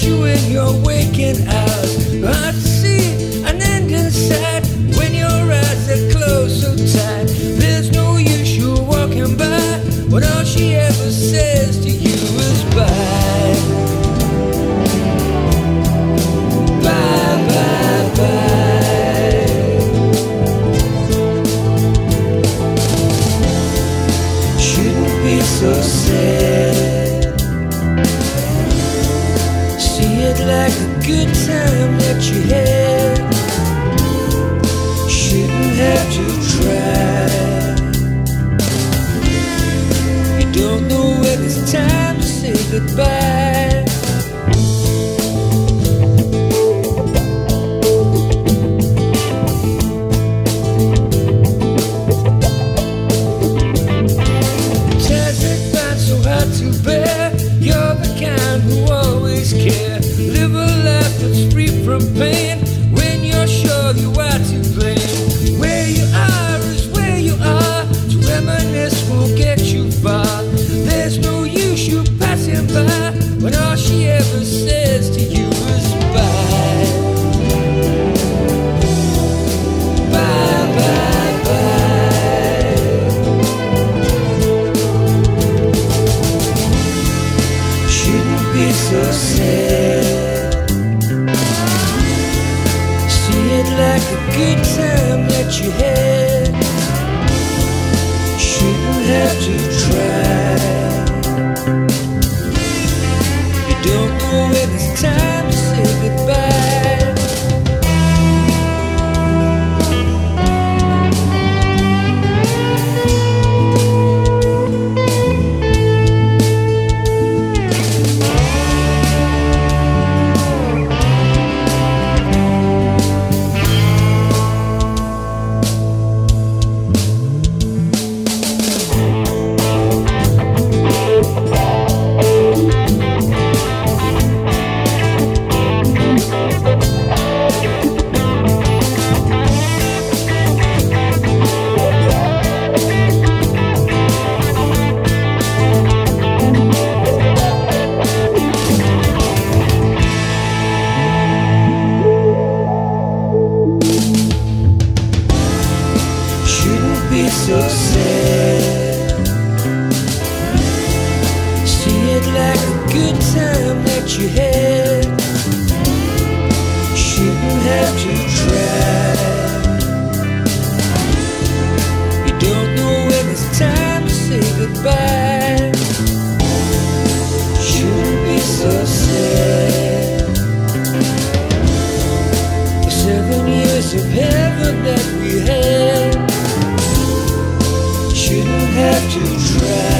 torment you in your waking. I see an end inside when your eyes are closed so tight. There's no use you walking by when all she ever says to you is. Bye, Like a good time that you had. Shouldn't have to try. You don't know when it's time to say goodbye. That you had. Shouldn't have to try. You don't know when it's time Sad. See it like a good time that you had. Shouldn't have left to try.